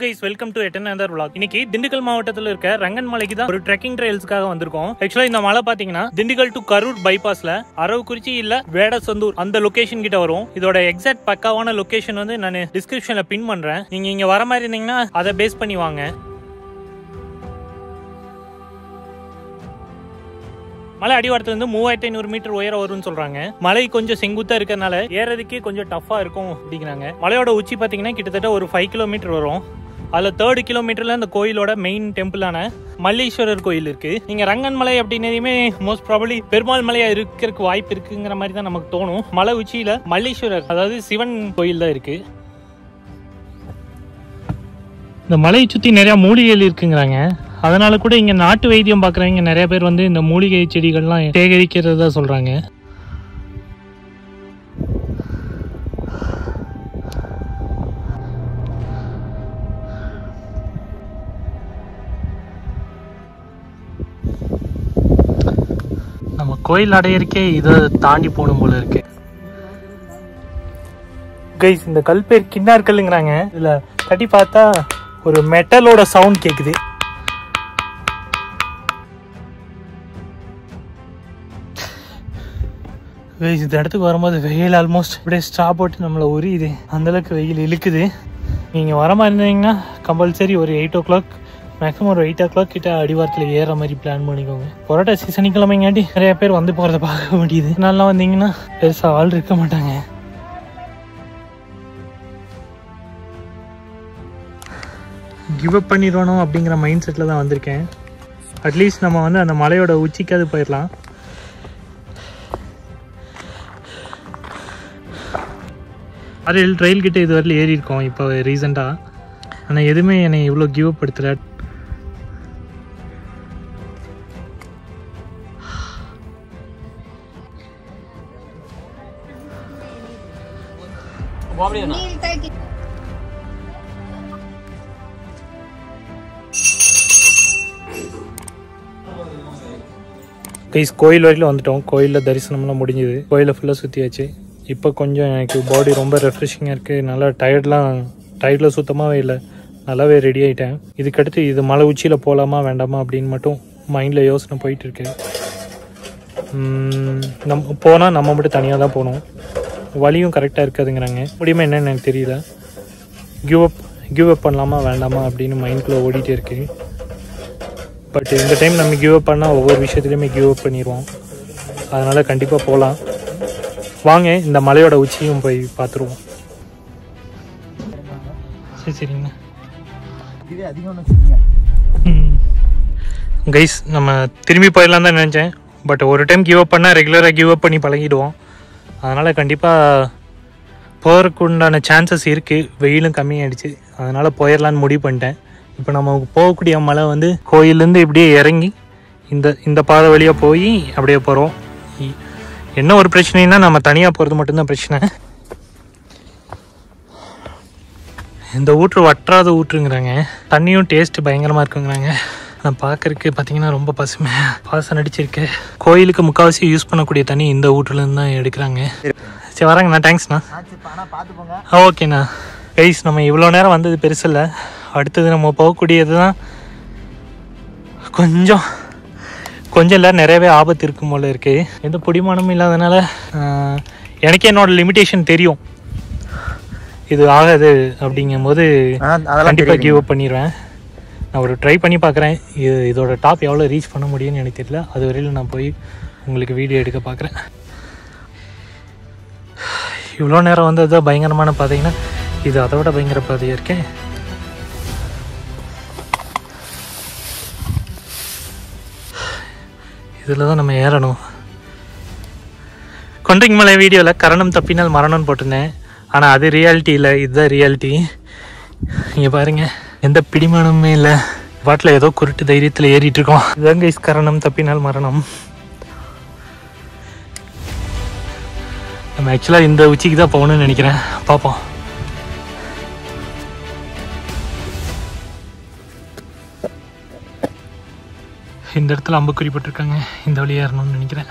Guys welcome to yet another vlog. இன்னைக்கு திண்டுக்கல் மாவட்டத்தில் இருக்க ரங்கன் மலைக்கு தான் ஒரு ட்ரெக்கிங் ட்ரையல்ஸ்க்காக வந்திருக்கோம். ஆக்சுவலா இந்த மலை பாத்தீங்கன்னா திண்டுக்கல் டு கரூர் பைபாஸ்ல அரவக்குறிச்சி இல்ல வேடசந்தூர் அந்த லொகேஷன் கிட்ட வரும். இதோட எக்ஸாக்ட் பக்காவான லொகேஷன் வந்து நான் டிஸ்கிரிப்ஷன்ல பின் பண்றேன். நீங்க இங்க வர மாதிரி இருந்தீங்கன்னா அதை பேஸ் பண்ணி வாங்க. மலை அடிவாரத்துல இருந்து மூவாயிரத்தி ஐநூறு மீட்டர் உயரம் வரும்னு சொல்றாங்க. மலை கொஞ்சம் செங்குத்தா இருக்கறனால ஏறதுக்கே கொஞ்சம் டஃபா இருக்கும் அப்படிங்கிறாங்க. மலையோட உச்சி பாத்தீங்கன்னா கிட்டத்தட்ட ஒரு ஃபைவ் கிலோமீட்டர் வரும். அதில் தேர்ட் கிலோமீட்டரில் அந்த கோயிலோட மெயின் டெம்பிளான மல்லீஸ்வரர் கோயில் இருக்கு. நீங்க ரங்கன் மலை அப்படின்னதுமே மோஸ்ட் ப்ராபலி பெருமாள் மலையா இருக்கிறதுக்கு வாய்ப்பு இருக்குங்கிற மாதிரி தான் நமக்கு தோணும். மலை உச்சியில மல்லீஸ்வரர் அதாவது சிவன் கோயில் தான் இருக்கு. இந்த மலையை சுற்றி நிறையா மூலிகைகள் இருக்குங்கிறாங்க. அதனால கூட இங்கே நாட்டு வைத்தியம் பார்க்குறவங்க நிறைய பேர் வந்து இந்த மூலிகை செடிகள்லாம் சேகரிக்கிறதா சொல்கிறாங்க கோயில் அடையிறக்கே இதை தாண்டி போகணும் போல இருக்கு. கைஸ் இந்த கல் பேர் கின்னார் இதில் தட்டி பார்த்தா ஒரு மெட்டலோட சவுண்ட் கேட்குது கைஸ் இந்த இடத்துக்கு வரும்போது வெயில் ஆல்மோஸ்ட் அப்படியே ஸ்ட்ரா போட்டு நம்மளை உரியுது. அந்தளவுக்கு வெயில் இழுக்குது. நீங்கள் வர மாதிரி இருந்தீங்கன்னா கம்பல்சரி ஒரு எயிட் ஓ கிளாக் மேக்ஸிமம் ஒரு எயிட் ஓ கிளாக் கிட்ட அடிவாரத்தில் ஏற மாதிரி பிளான் பண்ணிக்கோங்க. பொரோட்டா சனிக்கிழமைங்காட்டி நிறைய பேர் வந்து போகிறத பார்க்க முடியுது. நான்லாம் வந்தீங்கன்னா பெருசாக ஆள் இருக்க மாட்டாங்க. கிவ் அப் பண்ணிடுவானோ அப்படிங்கிற மைண்ட் செட்டில் தான் வந்திருக்கேன். அட்லீஸ்ட் நம்ம வந்து அந்த மலையோட உச்சிக்காவது போயிடலாம். அரியல் ட்ரெயில் கிட்டே இது வரல ஏறி இருக்கோம் இப்போ ரீசெண்டாக ஆனால் எதுவுமே என்னை இவ்வளோ கிவ் அப் படுத்தலை. கைஸ் கோயில் வரைக்கும் வந்துட்டோம். கோயிலில் தரிசனம்லாம் முடிஞ்சுது. கோயிலை ஃபுல்லாக சுற்றியாச்சு இப்போ கொஞ்சம் எனக்கு பாடி ரொம்ப ரெஃப்ரெஷிங்காக இருக்குது நல்லா டயர்ட்லாம் டயர்டில் சுத்தமாகவே இல்லை. நல்லாவே ரெடி ஆகிட்டேன் இதுக்கடுத்து இது மலை உச்சியில் போகலாமா வேண்டாமா அப்படின்னு மட்டும் மைண்டில் யோசனை போயிட்டு இருக்கு. நம்ம போனால் நம்ம மட்டும் தனியாக தான் போகணும். வழியும் கரெக்டாக இருக்காதுங்கிறாங்க. முடியுமா என்னன்னு எனக்கு தெரியல. கிவ் அப் கிவ் அப் பண்ணலாமா வேண்டாமா அப்படின்னு மைண்ட்குள்ளே ஓடிட்டே இருக்கு. பட் இந்த டைம் நம்ம கிவ் அப் பண்ணால் ஒவ்வொரு விஷயத்துலையுமே கிவ் அப் பண்ணிடுவோம் அதனால் கண்டிப்பாக போகலாம் வாங்க இந்த மலையோட உச்சியும் போய் பார்த்துருவோம் சரி வச்சுக்கோங்க கைஸ் நம்ம திரும்பி போயிடலாம் தான் நினச்சேன். பட் ஒரு டைம் கிவ் அப் பண்ணால் ரெகுலராக கிவ் அப் பண்ணி பழகிடுவோம். அதனால் கண்டிப்பாக போகிறதுக்கு உண்டான சான்சஸ் இருக்குது வெயிலும் கம்மியாயிடுச்சு. அதனால் போயிடலான்னு முடிவு பண்ணிட்டேன். இப்போ நம்ம போகக்கூடிய மலை வந்து கோயிலேருந்து இப்படியே இறங்கி இந்த இந்த பாதை வழியாக போய் அப்படியே போகிறோம் என்ன ஒரு பிரச்சனைனா நம்ம தனியாக போகிறது மட்டும்தான் பிரச்சனை. இந்த ஊற்று வற்றாத ஊற்றுங்கிறாங்க. தண்ணியும் டேஸ்ட்டு பயங்கரமாக இருக்குங்கிறாங்க. நான் பார்க்கறதுக்கு பார்த்தீங்கன்னா ரொம்ப பசுமையாக பாசம் நடிச்சிருக்கு கோயிலுக்கு முக்கால்வாசி யூஸ் பண்ணக்கூடிய தண்ணி இந்த ஊற்றுலேருந்து தான் எடுக்கிறாங்க. சரி வரேங்கண்ணா தேங்க்ஸ்ண்ணா ஓகேண்ணா. கைஸ் நம்ம இவ்வளோ நேரம் வந்தது பெருசில்ல அடுத்தது நம்ம போகக்கூடியது தான் கொஞ்சம் கொஞ்சம் இல்லை நிறையவே ஆபத்து இருக்கும் போல இருக்கு. எந்த பிடிமானமும் இல்லாதனால எனக்கே என்னோட லிமிட்டேஷன் தெரியும். இது ஆகாது அப்படிங்கும்போது அதெல்லாம் கண்டிப்பாக கிவ் அப் பண்ணிடுவேன் நான் ஒரு ட்ரை பண்ணி பார்க்குறேன். இது இதோட டாப் எவ்வளோ ரீச் பண்ண முடியும்னு எனக்கு தெரியல. அது வரையிலும் நான் போய் உங்களுக்கு வீடியோ எடுக்க பார்க்குறேன். இவ்வளோ நேரம் வந்து அதுதான் பயங்கரமான பாதைங்கன்னா இது அதை விட பயங்கர பாதையாக இருக்கேன் இதில் தான் நம்ம ஏறணும். கொண்டைமலை வீடியோவில் கரணம் தப்பினால் மரணம்னு போட்டிருந்தேன். ஆனால் அது ரியாலிட்டி இல்லை. இதுதான் ரியாலிட்டி இங்கே பாருங்கள் எந்த பிடிமானமே இல்லை. பாட்டில் ஏதோ குருட்டு தைரியத்தில் ஏறிட்டு இருக்கோம். இதுதான் கைஸ் கரணம் தப்பினால் மரணம். நம்ம ஆக்சுவலாக இந்த உச்சிக்கு தான் போகணும்னு நினைக்கிறேன். பார்ப்போம். இந்த இடத்துல அம்புக்குறி போட்டிருக்காங்க. இந்த வழியா ஏறணும்னு நினைக்கிறேன்.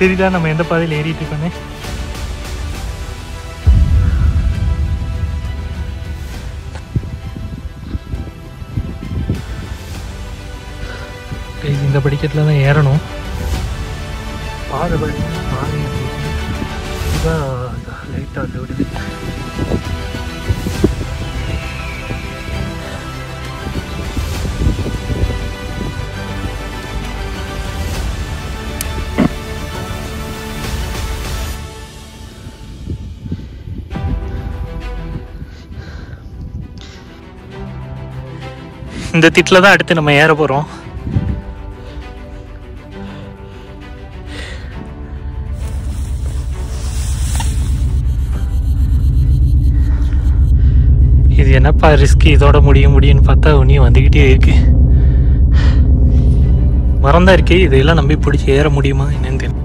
தெரியுதா நம்ம எந்த பாதையில் ஏறிட்டு இருக்கோன்னு இந்த படிக்கட்டில் தான் ஏறணும். பாதை இதுதான் லைட்டாக விடுது இந்த திட்டில் தான் அடுத்து நம்ம ஏற போகிறோம் என்னப்பா ரிஸ்க் இதோட முடிய முடியும்னு பார்த்தா உனியும் வந்துக்கிட்டே இருக்கு. மரம் தான் இருக்கு இதையெல்லாம் நம்பி பிடிச்சி ஏற முடியுமா என்னன்னு தெரியல.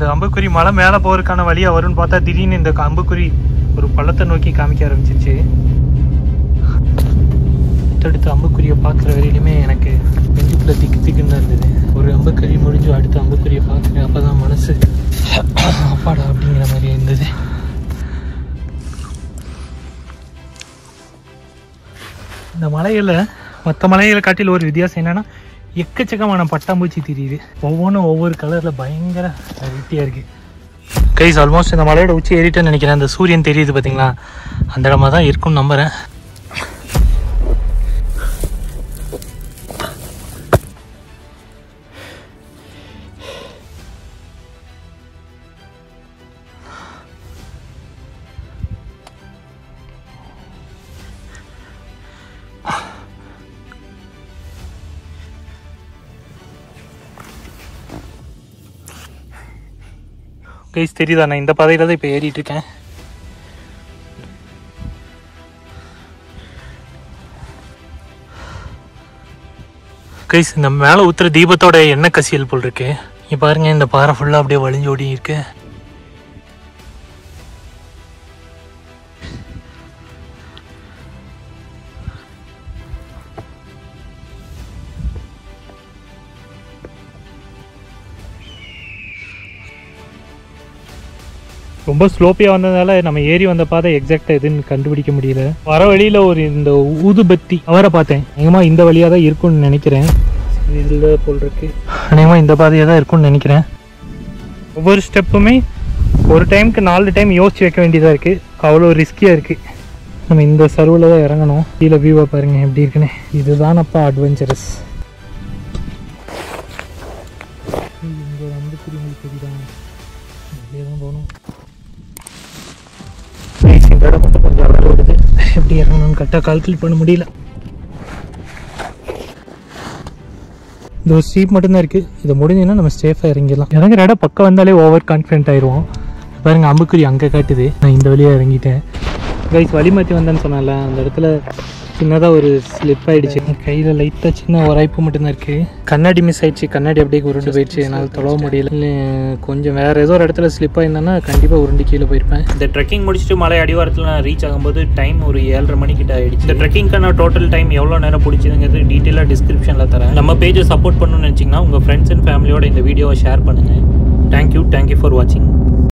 இந்த அம்புக்குறி மலை மேலே போகிறதுக்கான வழியாக வரும்னு பார்த்தா திடீர்னு இந்த அம்புக்குறி ஒரு பள்ளத்தை நோக்கி காமிக்க ஆரம்பிச்சிருச்சு. அடுத்தடுத்து அம்புக்குறியை பார்க்குற வரையிலுமே எனக்கு நெஞ்சுக்குள்ள திக்கு திக்குன்னு தான் இருந்தது. ஒரு அம்புக்குறி முடிஞ்சு அடுத்த அம்புக்குறியை பார்க்குறேன் அப்போ தான் மனசு அப்பாடா அப்படிங்கிற மாதிரி இருந்தது. இந்த மலையில் மற்ற மலைகளை காட்டில் ஒரு வித்தியாசம் என்னன்னா எக்கச்சக்கமான பட்டாம்பூச்சி தெரியுது. ஒவ்வொன்றும் ஒவ்வொரு கலரில் பயங்கர வெரைட்டியாக இருக்குது கைஸ் ஆல்மோஸ்ட் இந்த மலையோட உச்சி ஏறிட்டேன்னு நினைக்கிறேன். அந்த சூரியன் தெரியுது பார்த்தீங்களா அந்த இடமா தான் இருக்கும்னு நம்புகிறேன் கைஸ் தெரியுதா நான் இந்த பாதையில் தான் இப்போ ஏறிட்டு இருக்கேன் கைஸ் இந்த மேலே ஊத்துற தீபத்தோட எண்ணெய் கசியல் போல் இருக்கு. இங்க பாருங்க இந்த பாறை ஃபுல்லாக அப்படியே வழிஞ்சு ஓடி ரொம்ப ஸ்லோப்பியாக வந்ததால நம்ம ஏறி வந்த பாதை எக்ஸாக்டாக எதுன்னு கண்டுபிடிக்க முடியல. வர வழியில் ஒரு இந்த ஊதுபத்தி அவரை பார்த்தேன். எங்கம்மா இந்த வழியாக தான் இருக்கும்னு நினைக்கிறேன். இதில் போல் இருக்கு. அநேகமாக இந்த பாதையாக தான் இருக்கும்னு நினைக்கிறேன். ஒவ்வொரு ஸ்டெப்புமே ஒரு டைமுக்கு நாலு டைம் யோசிச்சு வைக்க வேண்டியதாக இருக்குது அவ்வளோ ரிஸ்கியாக இருக்குது நம்ம இந்த சர்வில் தான் இறங்கணும். கீழே வியூவை பாருங்க எப்படி இருக்குன்னு. இதுதானப்பா அட்வென்ச்சரஸ் இங்கே வந்து தெரியுதா நான் கரெக்டாக கால்குலேட் பண்ண முடியல. இந்த ஒரு ஸ்டீப் மட்டும்தான் இருக்குது இதை முடிஞ்சுன்னா நம்ம சேஃபாக இறங்கிடலாம். இறங்குற இடம் பக்கம் வந்தாலே ஓவர் கான்ஃபிடென்ட் ஆயிடுவோம் பாருங்க அம்புக்குறி அங்கே காட்டுது. நான் இந்த வழியாக இறங்கிட்டேன். கைஸ் வழி மாற்றி வந்தேன்னு சொன்னால அந்த இடத்துல சின்னதாக ஒரு ஸ்லிப் ஆயிடுச்சு. கையில் லைட்டாக சின்ன உரைப்பு மட்டும்தான் இருக்குது கண்ணாடி மிஸ் ஆயிடுச்சு. கண்ணாடி அப்படியே உருண்டு போயிடுச்சு. என்னால் தொழவ முடியல. கொஞ்சம் வேறு ஏதோ ஒரு இடத்துல ஸ்லிப் ஆயிருந்தேன்னா கண்டிப்பாக உருண்டு கீழே போயிருப்பேன். இந்த ட்ரெக்கிங் முடிச்சுட்டு மலை அடிவாரத்தில் நான் ரீச் ஆகும்போது டைம் ஒரு ஏழரை மணிக்கிட்ட ஆகிடுச்சு இந்த ட்ரெக்கிங்க்கான டோட்டல் டைம் எவ்வளோ நேரம் பிடிச்சதுங்கிறது டீட்டெயிலாக டிஸ்கிரிப்ஷனில் தரேன். நம்ம பேஜை சப்போர்ட் பண்ணணும்னு நினச்சிங்கன்னா உங்கள் ஃப்ரெண்ட்ஸ் அண்ட் ஃபேமிலியோட இந்த வீடியோவை ஷேர் பண்ணுங்கள் தேங்க்யூ தேங்க்யூ ஃபார் வாட்சிங்